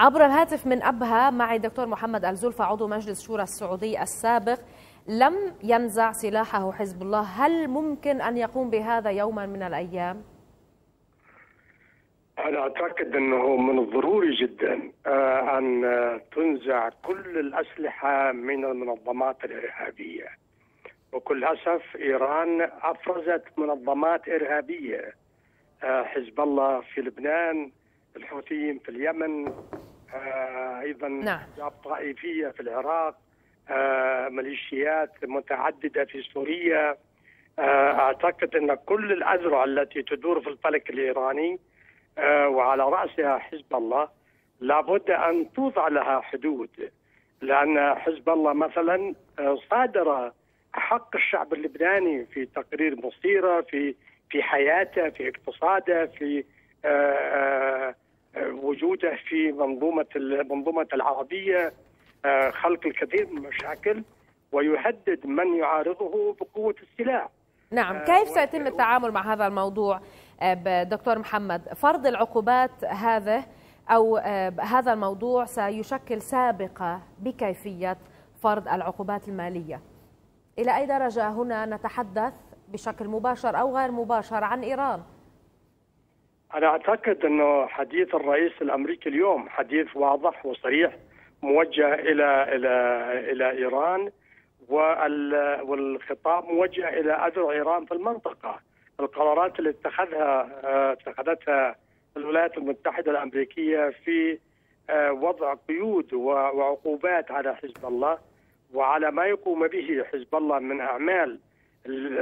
عبر الهاتف من أبها معي دكتور محمد الزلفى عضو مجلس شورى السعودي السابق. لم ينزع سلاحه حزب الله. هل ممكن أن يقوم بهذا يوما من الأيام؟ أنا أعتقد أنه من الضروري جدا آه، أن تنزع كل الأسلحة من المنظمات الإرهابية. وكل أسف إيران أفرزت منظمات إرهابية آه، حزب الله في لبنان الحوثيين في اليمن. آه، أيضا نعم. طائفية في العراق ميليشيات متعددة في سوريا أعتقد أن كل الأذرع التي تدور في الفلك الإيراني آه، وعلى رأسها حزب الله لابد أن توضع لها حدود لأن حزب الله مثلا آه، صادر حق الشعب اللبناني في تقرير مصيره في في حياته في اقتصاده في آه، وجوده في منظومة المنظومه العربية خلق الكثير من المشاكل ويهدد من يعارضه بقوة السلاح. نعم كيف سيتم التعامل مع هذا الموضوع دكتور محمد؟ فرض العقوبات هذا أو هذا الموضوع سيشكل سابقة بكيفية فرض العقوبات المالية. إلى أي درجة هنا نتحدث بشكل مباشر أو غير مباشر عن إيران؟ أنا أعتقد أنه حديث الرئيس الأمريكي اليوم حديث واضح وصريح موجه إلى إلى إلى إيران والخطاب موجه إلى أذرع إيران في المنطقة. القرارات اللي اتخذها آه، اتخذتها الولايات المتحدة الأمريكية في آه، وضع قيود وعقوبات على حزب الله وعلى ما يقوم به حزب الله من أعمال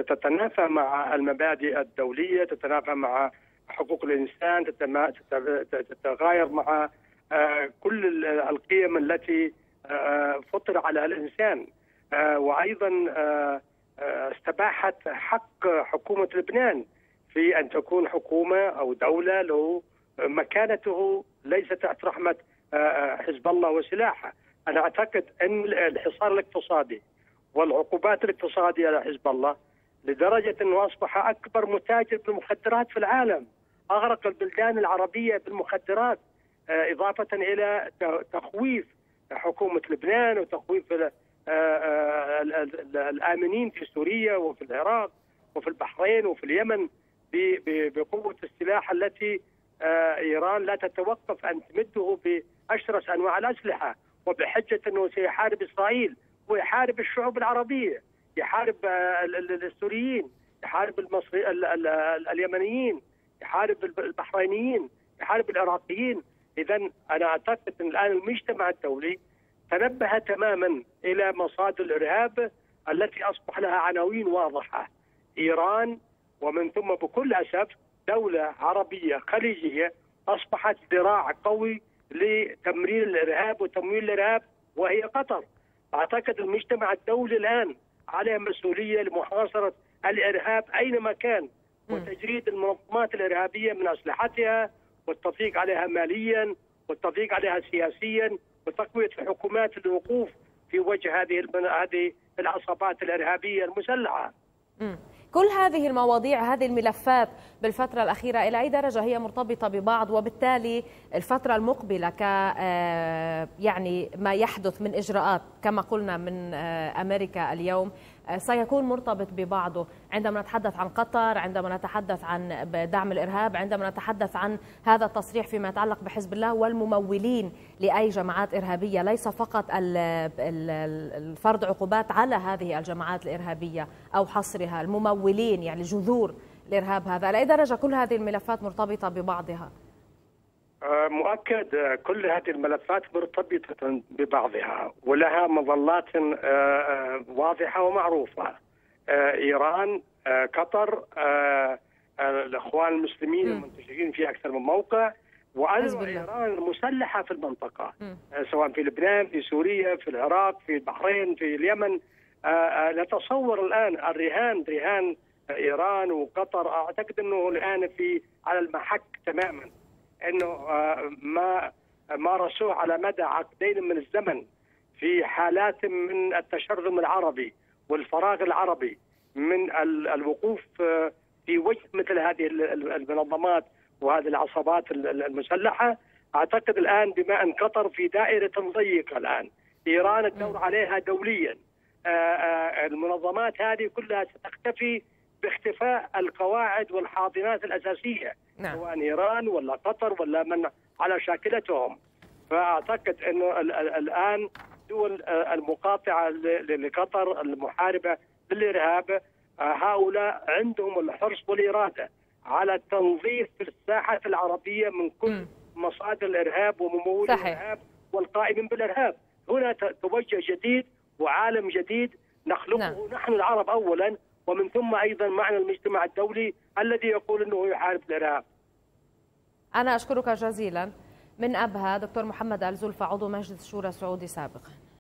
تتنافى مع المبادئ الدولية، تتنافى مع حقوق الإنسان، تتغاير مع آه، كل القيم التي فطر على الإنسان. وأيضا استباحت حق حكومة لبنان في أن تكون حكومة أو دولة له مكانته ليس تحت رحمة آه، آه، حزب الله وسلاحه، أنا أعتقد أن الحصار الاقتصادي والعقوبات الاقتصادية على حزب الله لدرجة أنه أصبح أكبر متاجر بالمخدرات في العالم، أغرق البلدان العربية بالمخدرات آه، إضافة إلى تخويف حكومة لبنان وتخويف الآمنين في سوريا وفي العراق وفي البحرين وفي اليمن بقوة السلاح التي آه، إيران لا تتوقف أن تمده بأشرس أنواع الأسلحة وبحجة أنه سيحارب إسرائيل ويحارب الشعوب العربية يحارب آه، السوريين يحارب المصري اليمنيين. يحارب البحرينيين يحارب العراقيين. اذا أنا اعتقد إن الآن المجتمع الدولي تنبه تماما إلى مصادر الإرهاب التي أصبح لها عناوين واضحة. إيران ومن ثم بكل أسف دولة عربية خليجية أصبحت ذراع قوي لتمرير الإرهاب وتمويل الإرهاب وهي قطر. أعتقد المجتمع الدولي الآن عليه مسؤولية لمحاصرة الإرهاب أينما كان. وتجريد المنظمات الإرهابية من أسلحتها والتضييق عليها ماليا والتضييق عليها سياسيا وتقوية الحكومات للوقوف في وجه هذه هذه العصابات الإرهابية المسلحة. كل هذه المواضيع هذه الملفات بالفترة الأخيرة إلى أي درجة هي مرتبطة ببعض وبالتالي الفترة المقبلة ك آه، يعني ما يحدث من إجراءات كما قلنا من آه، أمريكا اليوم سيكون مرتبط ببعضه. عندما نتحدث عن قطر عندما نتحدث عن دعم الإرهاب عندما نتحدث عن هذا التصريح فيما يتعلق بحزب الله والممولين لأي جماعات إرهابية ليس فقط الفرض عقوبات على هذه الجماعات الإرهابية أو حصرها الممولين يعني جذور الإرهاب هذا. لأي درجة كل هذه الملفات مرتبطة ببعضها؟ مؤكد آه، كل هذه الملفات مرتبطة ببعضها ولها مظلات آه، واضحة ومعروفة. إيران قطر الإخوان المسلمين المنتشرين في أكثر من موقع وأيضا إيران المسلحة في المنطقة. سواء في لبنان في سوريا في العراق في البحرين في اليمن. نتصور الآن الرهان رهان إيران وقطر أعتقد أنه الآن في على المحك تماما. إنه آه، ما مارسوه على مدى عقدين من الزمن في حالات من التشرذم العربي والفراغ العربي من الوقوف آه، في وجه مثل هذه المنظمات وهذه العصابات المسلحة. أعتقد الآن بما إن قطر في دائرة ضيقه الآن إيران الدور عليها دوليا. آه، المنظمات هذه كلها ستختفي باختفاء القواعد والحاضنات الأساسية نعم. سواء إيران ولا قطر ولا من على شاكلتهم فأعتقد إنه ال- ال- الآن دول المقاطعة لقطر المحاربة للارهاب هؤلاء عندهم الحرص والإرادة على التنظيف في الساحة العربية من كل. مصادر الإرهاب وممول. الإرهاب والقائمين بالإرهاب هنا توجه جديد وعالم جديد نخلقه نعم. نحن العرب اولا ومن ثم أيضا معنا المجتمع الدولي الذي يقول إنه يحارب الارهاب أنا أشكرك جزيلا. من أبها دكتور محمد الزلفى عضو مجلس شورى سعودي سابقا.